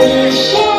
Worship.